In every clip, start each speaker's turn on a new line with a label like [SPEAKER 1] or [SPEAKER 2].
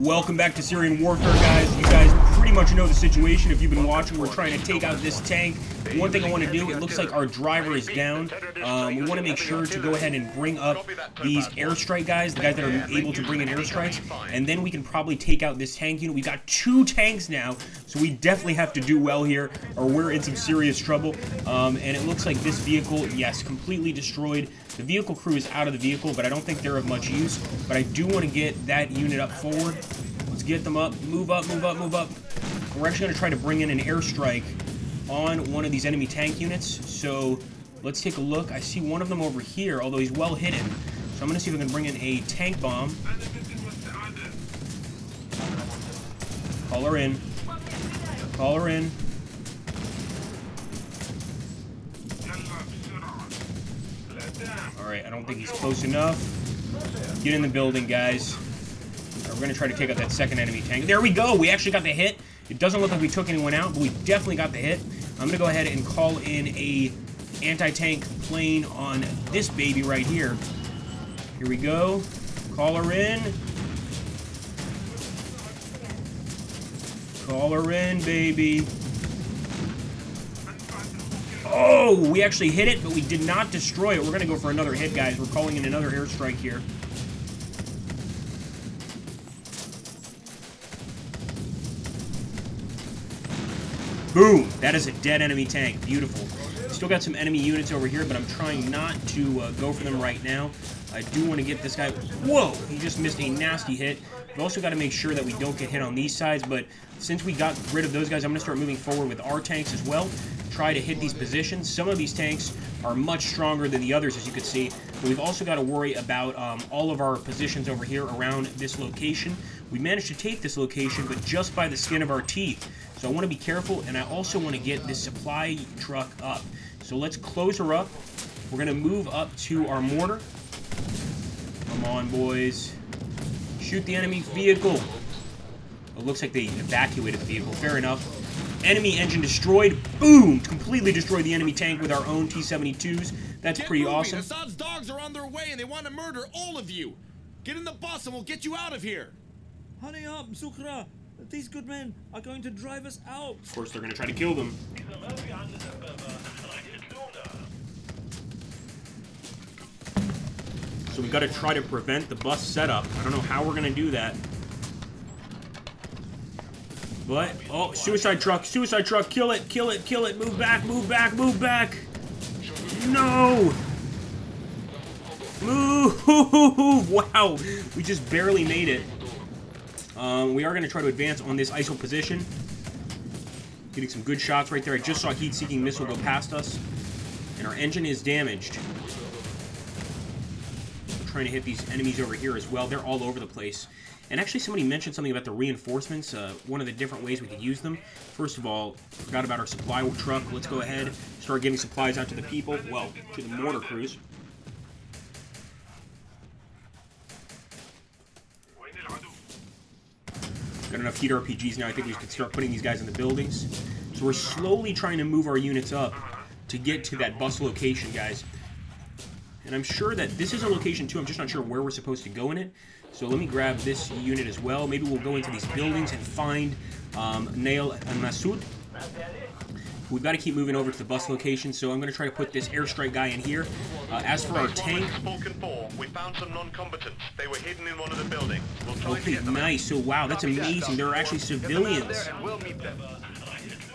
[SPEAKER 1] Welcome back to Syrian Warfare, guys. You guys much know the situation. If you've been watching, we're trying to take out this tank. One thing I want to do, it looks like our driver is down. Um, we want to make sure to go ahead and bring up these airstrike guys, the guys that are able to bring in airstrikes, and then we can probably take out this tank unit. We've got two tanks now, so we definitely have to do well here, or we're in some serious trouble. Um, and it looks like this vehicle, yes, completely destroyed. The vehicle crew is out of the vehicle, but I don't think they're of much use. But I do want to get that unit up forward. Let's get them up. Move up, move up, move up. We're actually going to try to bring in an airstrike on one of these enemy tank units. So let's take a look. I see one of them over here, although he's well hidden. So I'm going to see if I can bring in a tank bomb. Call her in. Call her in. Alright, I don't think he's close enough. Get in the building, guys. We're going to try to take out that second enemy tank. There we go! We actually got the hit. It doesn't look like we took anyone out, but we definitely got the hit. I'm going to go ahead and call in a anti-tank plane on this baby right here. Here we go. Call her in. Call her in, baby. Oh, we actually hit it, but we did not destroy it. We're going to go for another hit, guys. We're calling in another airstrike here. Boom! That is a dead enemy tank. Beautiful. Still got some enemy units over here, but I'm trying not to uh, go for them right now. I do want to get this guy... Whoa! He just missed a nasty hit. We've also got to make sure that we don't get hit on these sides, but since we got rid of those guys, I'm going to start moving forward with our tanks as well. Try to hit these positions. Some of these tanks are much stronger than the others, as you can see. But we've also got to worry about um, all of our positions over here around this location. We managed to take this location, but just by the skin of our teeth. So I want to be careful, and I also want to get this supply truck up. So let's close her up. We're going to move up to our mortar. Come on, boys. Shoot the enemy vehicle. It looks like they evacuated the vehicle. Fair enough. Enemy engine destroyed. Boom! Completely destroyed the enemy tank with our own T-72s. That's
[SPEAKER 2] Get
[SPEAKER 1] pretty
[SPEAKER 2] moving.
[SPEAKER 1] awesome.
[SPEAKER 2] Assad's dogs are on their way and they want to murder all of you. Get in the bus and we'll get you out of here.
[SPEAKER 3] Hurry up, Sukra! These good men are going to drive us out.
[SPEAKER 1] Of course, they're going to try to kill them. So we got to try to prevent the bus setup. I don't know how we're going to do that. But, oh, suicide truck, suicide truck, kill it, kill it, kill it, move back, move back, move back. No! Move! Wow, we just barely made it. Um, we are going to try to advance on this ISIS position. Getting some good shots right there. I just saw a heat-seeking missile go past us. And our engine is damaged. We're trying to hit these enemies over here as well. They're all over the place. And actually, somebody mentioned something about the reinforcements, uh, one of the different ways we could use them. First of all, forgot about our supply truck. Let's go ahead, start giving supplies out to the people, well, to the mortar crews. Got enough heat RPGs now. I think we can start putting these guys in the buildings. So we're slowly trying to move our units up to get to that bus location, guys. And I'm sure that this is a location, too. I'm just not sure where we're supposed to go in it. So let me grab this unit as well. Maybe we'll go into these buildings and find um, Nail and Masoud. We've got to keep moving over to the bus location, so I'm going to try to put this airstrike guy in here. Uh, as for our tank...
[SPEAKER 4] We found some non-combatants. They were hidden in one of the buildings. We'll try to
[SPEAKER 1] Okay, nice. So, wow, that's amazing. There are actually civilians.
[SPEAKER 4] We'll meet them.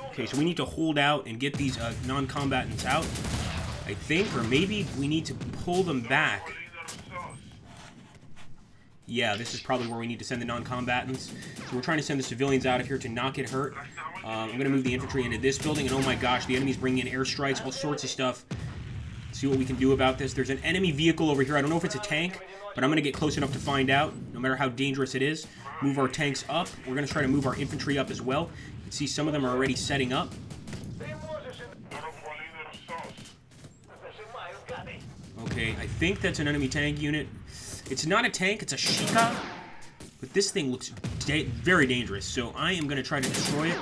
[SPEAKER 1] Okay, so we need to hold out and get these uh, non-combatants out, I think, or maybe we need to pull them back. Yeah, this is probably where we need to send the non-combatants. So we're trying to send the civilians out of here to not get hurt. Um, I'm going to move the infantry into this building, and oh my gosh, the enemy's bringing in airstrikes, all sorts of stuff. See what we can do about this. There's an enemy vehicle over here. I don't know if it's a tank, but I'm going to get close enough to find out, no matter how dangerous it is. Move our tanks up. We're going to try to move our infantry up as well. You can see some of them are already setting up. Okay, I think that's an enemy tank unit. It's not a tank, it's a Shika. But this thing looks da very dangerous, so I am going to try to destroy it.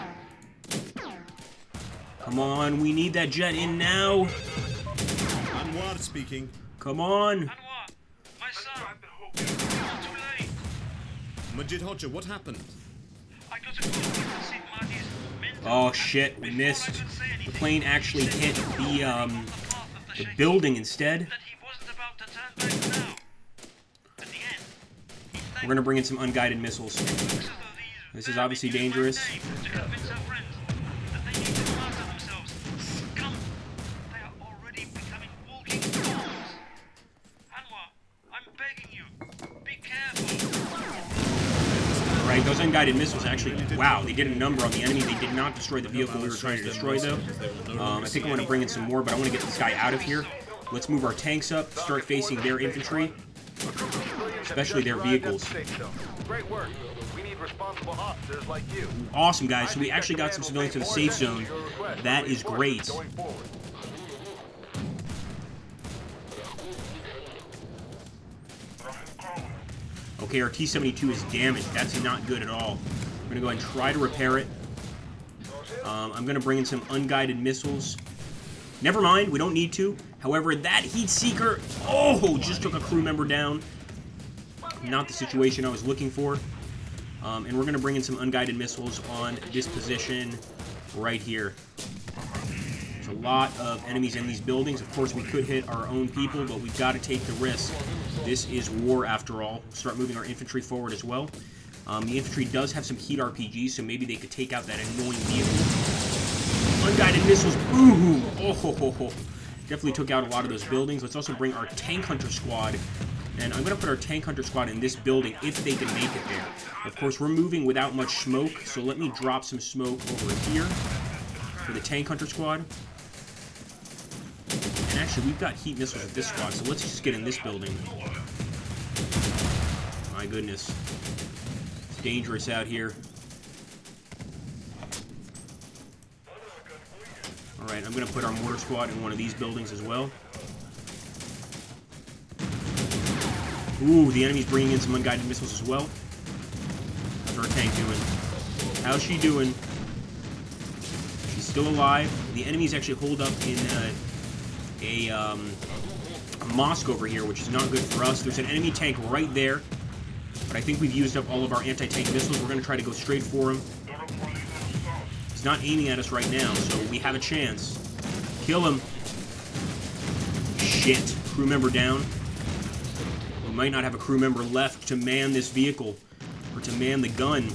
[SPEAKER 1] Come on, we need that jet in now.
[SPEAKER 5] Anwar speaking.
[SPEAKER 1] Come on.
[SPEAKER 6] Anwar, my son. Too late.
[SPEAKER 5] Majid Hodja, what happened?
[SPEAKER 3] I got a call from St. Marty's
[SPEAKER 1] Oh shit, we missed. The plane actually hit the um
[SPEAKER 3] the path of the
[SPEAKER 1] the
[SPEAKER 3] Shahid
[SPEAKER 1] building instead.
[SPEAKER 3] that he wasn't about to turn back now. At the end,
[SPEAKER 1] We're gonna bring in some unguided missiles. This is obviously dangerous.
[SPEAKER 3] To to.
[SPEAKER 1] Right, those unguided missiles actually, wow, they did a number on the enemy. They did not destroy the vehicle we were trying to destroy, though. Um, I think I want to bring in some more, but I want to get this guy out of here. Let's move our tanks up, start facing their infantry, especially their vehicles.
[SPEAKER 4] Great work. We need responsible officers like you.
[SPEAKER 1] Awesome, guys. So we actually got some civilians to the safe zone. That is great. Okay, our T-72 is damaged. That's not good at all. We're going to go ahead and try to repair it. Um, I'm going to bring in some unguided missiles. Never mind, we don't need to. However, that heat seeker, oh, just took a crew member down. Not the situation I was looking for. Um, and we're going to bring in some unguided missiles on this position right here. There's a lot of enemies in these buildings. Of course, we could hit our own people, but we've got to take the risk. This is war, after all. Start moving our infantry forward as well. Um, the infantry does have some heat RPGs, so maybe they could take out that annoying vehicle. Unguided missiles, boom! Oh, ho, ho, ho. Definitely took out a lot of those buildings. Let's also bring our tank hunter squad. And I'm going to put our tank hunter squad in this building if they can make it there. Of course, we're moving without much smoke, so let me drop some smoke over here for the tank hunter squad. And actually, we've got heat missiles with this squad, so let's just get in this building. My goodness. It's dangerous out here. Alright, I'm going to put our mortar squad in one of these buildings as well. Ooh, the enemy's bringing in some unguided missiles as well. How's our tank doing? How's she doing? She's still alive. The enemy's actually hold up in uh, a, um, a mosque over here, which is not good for us. There's an enemy tank right there, but I think we've used up all of our anti-tank missiles. We're going to try to go straight for him. He's not aiming at us right now, so we have a chance. Kill him. Shit. Crew member down. Might not have a crew member left to man this vehicle, or to man the gun.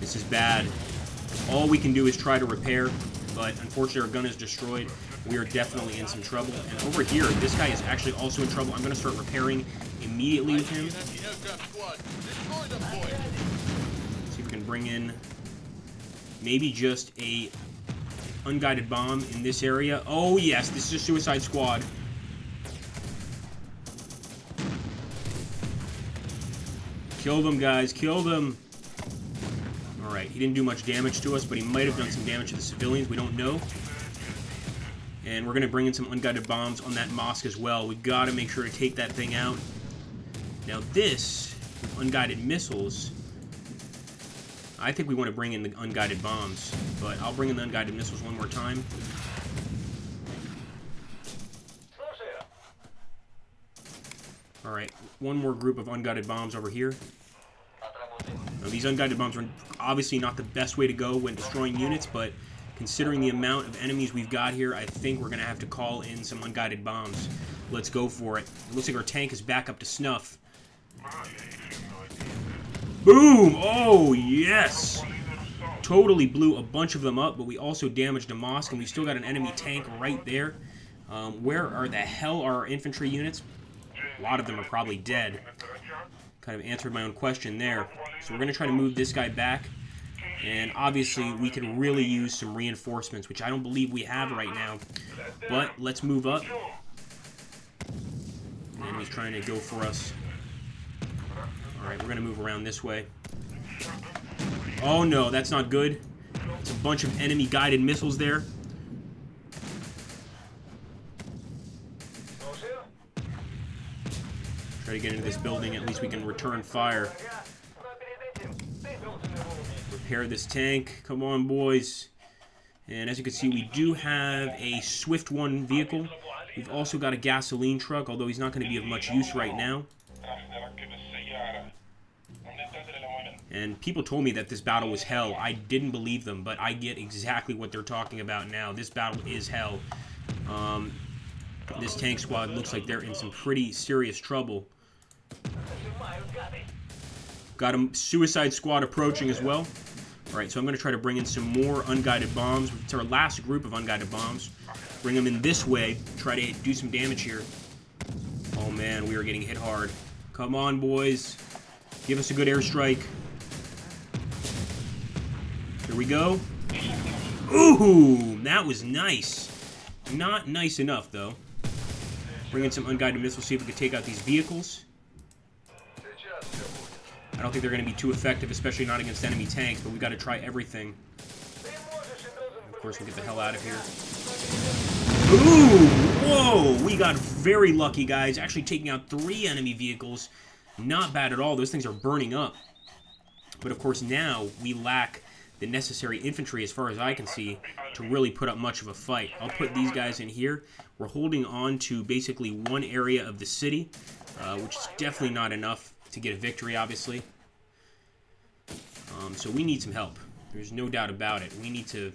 [SPEAKER 1] This is bad. All we can do is try to repair, but unfortunately our gun is destroyed. We are definitely in some trouble. And over here, this guy is actually also in trouble. I'm going to start repairing immediately with him. See if we can bring in maybe just a unguided bomb in this area. Oh yes, this is a suicide squad. Kill them, guys. Kill them. Alright, he didn't do much damage to us, but he might have done some damage to the civilians. We don't know. And we're going to bring in some unguided bombs on that mosque as well. we got to make sure to take that thing out. Now this, unguided missiles, I think we want to bring in the unguided bombs. But I'll bring in the unguided missiles one more time. Alright, one more group of unguided bombs over here. Now, these unguided bombs are obviously not the best way to go when destroying units, but considering the amount of enemies we've got here, I think we're going to have to call in some unguided bombs. Let's go for it. It looks like our tank is back up to snuff. Boom! Oh, yes! Totally blew a bunch of them up, but we also damaged a mosque, and we still got an enemy tank right there. Um, where are the hell are our infantry units? A lot of them are probably dead. Kind of answered my own question there. So we're going to try to move this guy back. And obviously, we could really use some reinforcements, which I don't believe we have right now. But let's move up. The enemy's trying to go for us. Alright, we're going to move around this way. Oh no, that's not good. It's a bunch of enemy guided missiles there. Try to get into this building, at least we can return fire. Repair this tank. Come on, boys. And as you can see, we do have a Swift 1 vehicle. We've also got a gasoline truck, although he's not going to be of much use right now. And people told me that this battle was hell. I didn't believe them, but I get exactly what they're talking about now. This battle is hell. Um, this tank squad looks like they're in some pretty serious trouble. Got a suicide squad approaching as well. Alright, so I'm going to try to bring in some more unguided bombs. It's our last group of unguided bombs. Bring them in this way. Try to do some damage here. Oh man, we are getting hit hard. Come on, boys. Give us a good airstrike. Here we go. Ooh, that was nice. Not nice enough, though. Bring in some unguided missiles, see if we can take out these vehicles. I don't think they're going to be too effective, especially not against enemy tanks, but we've got to try everything. Of course, we'll get the hell out of here. Ooh! Whoa! We got very lucky, guys. Actually taking out three enemy vehicles. Not bad at all. Those things are burning up. But of course, now we lack the necessary infantry, as far as I can see, to really put up much of a fight. I'll put these guys in here. We're holding on to basically one area of the city, uh, which is definitely not enough to get a victory, obviously. Um, so we need some help. There's no doubt about it. We need to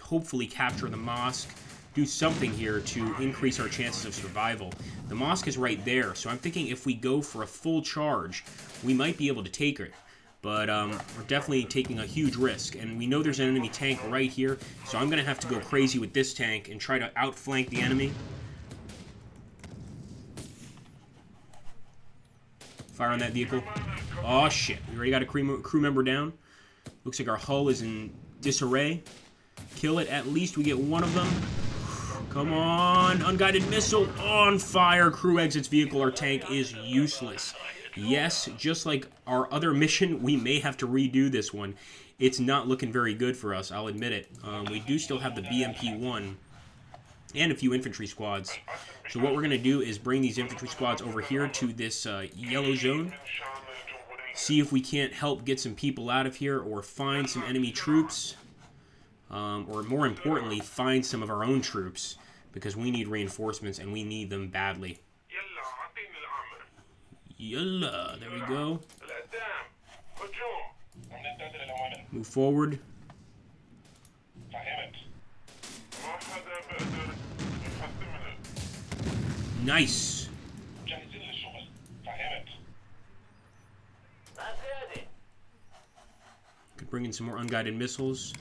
[SPEAKER 1] hopefully capture the mosque, do something here to increase our chances of survival. The mosque is right there, so I'm thinking if we go for a full charge, we might be able to take it. But um, we're definitely taking a huge risk, and we know there's an enemy tank right here, so I'm going to have to go crazy with this tank and try to outflank the enemy. Fire on that vehicle. Oh, shit. We already got a crew, crew member down. Looks like our hull is in disarray. Kill it. At least we get one of them. Come on. Unguided missile on fire. Crew exits vehicle. Our tank is useless. Yes, just like our other mission, we may have to redo this one. It's not looking very good for us, I'll admit it. Um, we do still have the BMP-1 and a few infantry squads. So what we're going to do is bring these infantry squads over here to this uh, yellow zone. See if we can't help get some people out of here or find some enemy troops. Um, or more importantly, find some of our own troops. Because we need reinforcements and we need them badly. Yalla, there we go. Move forward. Nice. Could bring in some more unguided missiles.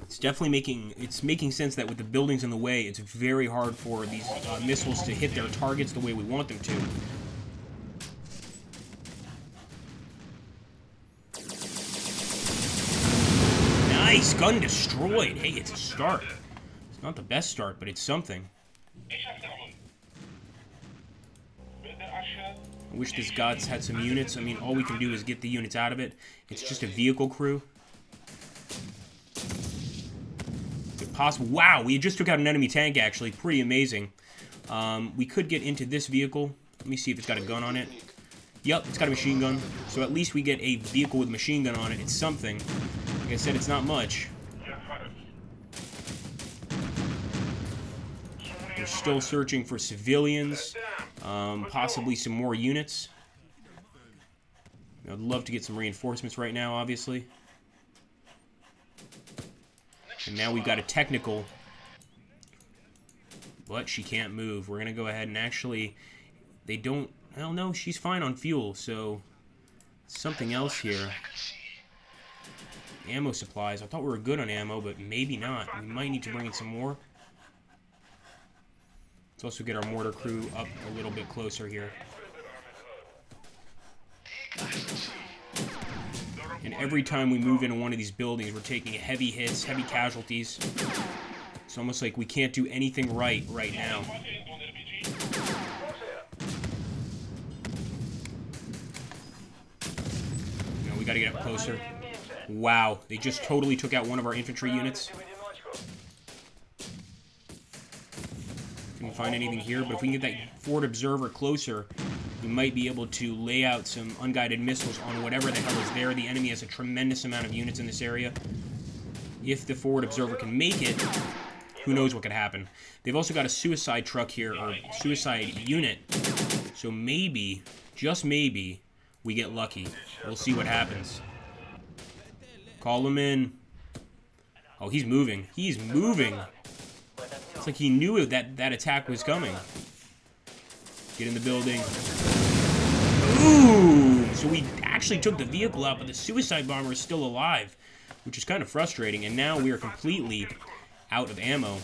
[SPEAKER 1] It's definitely making it's making sense that with the buildings in the way, it's very hard for these uh, missiles to hit their targets the way we want them to. Nice! Gun destroyed! Hey, it's a start. It's not the best start, but it's something. I wish this Gods had some units. I mean, all we can do is get the units out of it. It's just a vehicle crew. If possible. Wow, we just took out an enemy tank, actually. Pretty amazing. Um, we could get into this vehicle. Let me see if it's got a gun on it. Yep, it's got a machine gun. So at least we get a vehicle with a machine gun on it. It's something. Like I said, it's not much. We're still searching for civilians. Um, possibly some more units. I'd love to get some reinforcements right now, obviously. And now we've got a technical. But she can't move. We're going to go ahead and actually... They don't... Well, no, she's fine on fuel, so... Something else here. Ammo supplies. I thought we were good on ammo, but maybe not. We might need to bring in some more. Let's also get our mortar crew up a little bit closer here. And every time we move into one of these buildings, we're taking heavy hits, heavy casualties. It's almost like we can't do anything right right now. No, we gotta get up closer. Wow, they just totally took out one of our infantry units. Couldn't find anything here, but if we can get that forward observer closer, we might be able to lay out some unguided missiles on whatever the hell is there. The enemy has a tremendous amount of units in this area. If the forward observer can make it, who knows what could happen. They've also got a suicide truck here, or suicide unit. So maybe, just maybe, we get lucky. We'll see what happens. Call him in. Oh, he's moving. He's moving. It's like he knew that that attack was coming. Get in the building. Ooh! So we actually took the vehicle out, but the suicide bomber is still alive, which is kind of frustrating. And now we are completely out of ammo.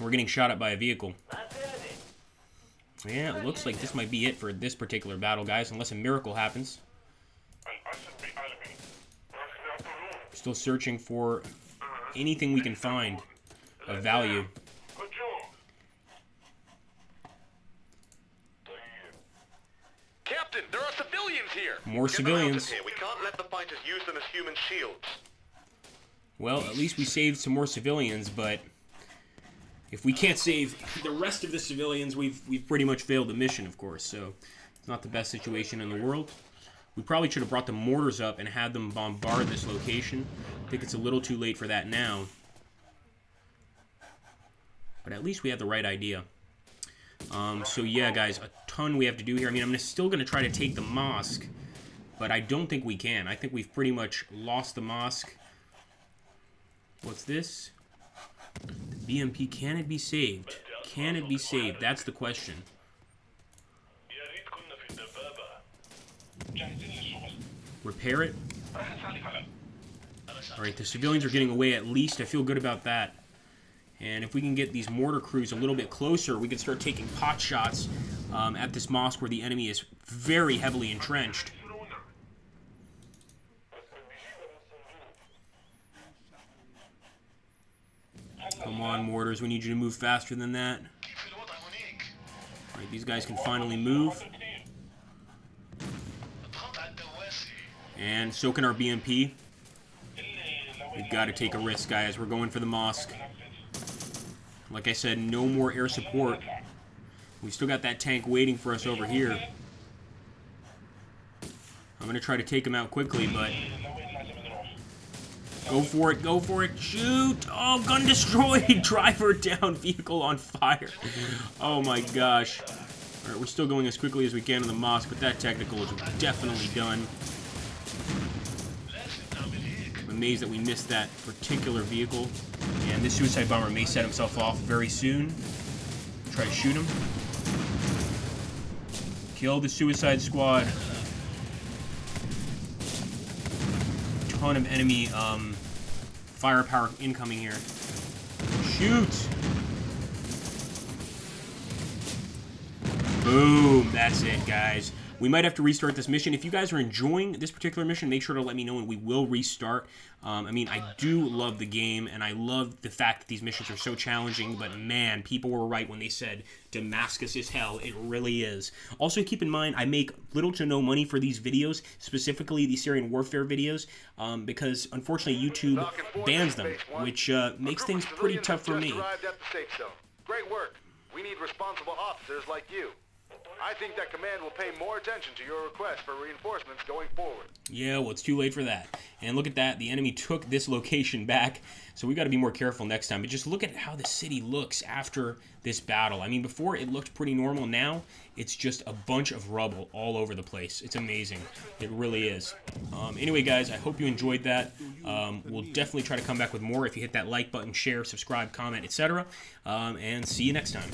[SPEAKER 1] We're getting shot at by a vehicle. Yeah, it looks like this might be it for this particular battle, guys, unless a miracle happens. Still searching for anything we can find of value.
[SPEAKER 4] Captain, there are civilians here.
[SPEAKER 1] More
[SPEAKER 4] Get them out of
[SPEAKER 1] civilians.
[SPEAKER 4] here. We can't let the fighters use them as human shields.
[SPEAKER 1] Well, at least we saved some more civilians, but if we can't save the rest of the civilians, we've we've pretty much failed the mission, of course. So it's not the best situation in the world. We probably should have brought the mortars up and had them bombard this location. I think it's a little too late for that now. But at least we have the right idea. Um, so yeah, guys, a ton we have to do here. I mean, I'm still going to try to take the mosque, but I don't think we can. I think we've pretty much lost the mosque. What's this? The BMP, can it be saved? Can it be saved? That's the question. Repair it? Alright, the civilians are getting away at least. I feel good about that. And if we can get these mortar crews a little bit closer, we can start taking pot shots um, at this mosque where the enemy is very heavily entrenched. Come on, mortars. We need you to move faster than that. Alright, these guys can finally move. And so can our BMP. We've got to take a risk, guys. We're going for the mosque. Like I said, no more air support. We still got that tank waiting for us over here. I'm going to try to take him out quickly, but... Go for it, go for it, shoot! Oh, gun destroyed! Driver down, vehicle on fire. Oh my gosh. Alright, we're still going as quickly as we can in the mosque, but that technical is definitely done. Amazed that we missed that particular vehicle. And this suicide bomber may set himself off very soon. Try to shoot him. Kill the suicide squad. Ton of enemy um, firepower incoming here. Shoot! Boom! That's it, guys. We might have to restart this mission. If you guys are enjoying this particular mission, make sure to let me know and we will restart. Um, I mean, I do love the game and I love the fact that these missions are so challenging, but man, people were right when they said Damascus is hell. It really is. Also, keep in mind, I make little to no money for these videos, specifically these Syrian warfare videos, um, because unfortunately YouTube bans them, which uh, makes things pretty tough for me.
[SPEAKER 4] the. Great work. We need responsible officers like you. I think that command will pay more attention to your request for reinforcements going forward.
[SPEAKER 1] Yeah, well, it's too late for that. And look at that. The enemy took this location back. So we got to be more careful next time. But just look at how the city looks after this battle. I mean, before it looked pretty normal. Now it's just a bunch of rubble all over the place. It's amazing. It really is. Um, anyway, guys, I hope you enjoyed that. Um, we'll definitely try to come back with more if you hit that like button, share, subscribe, comment, etc. Um, and see you next time.